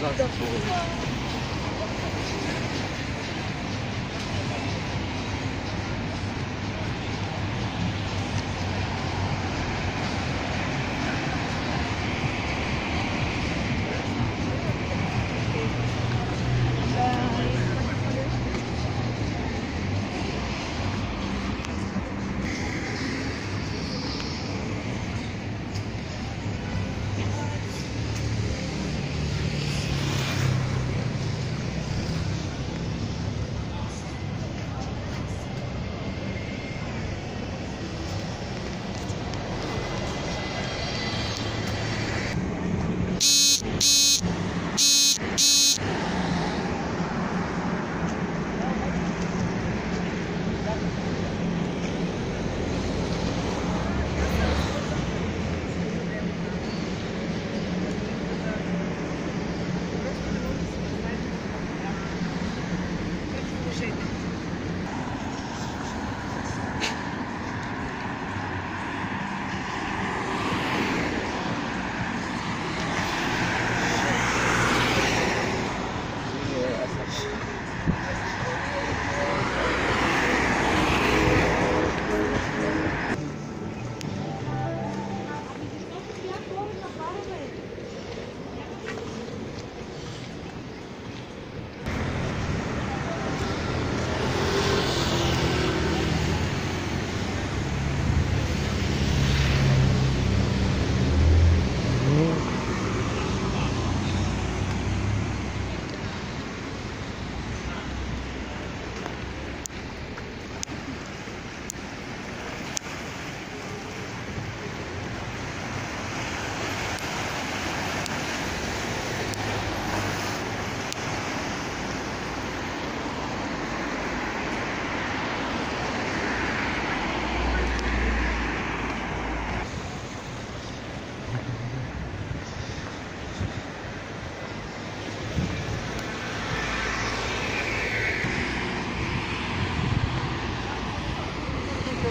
そうです。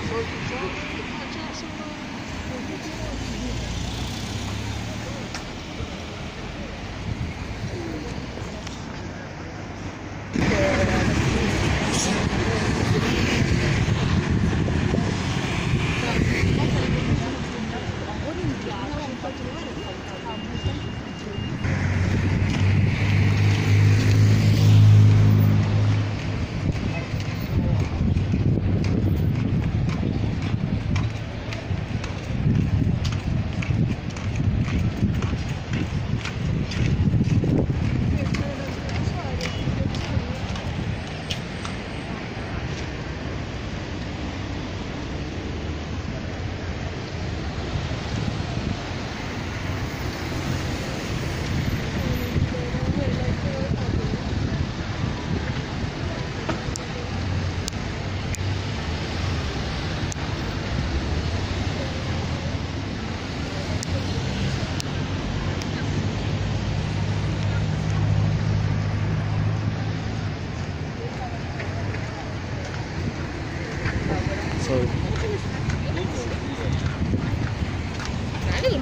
서울.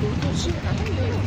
我们都吃了有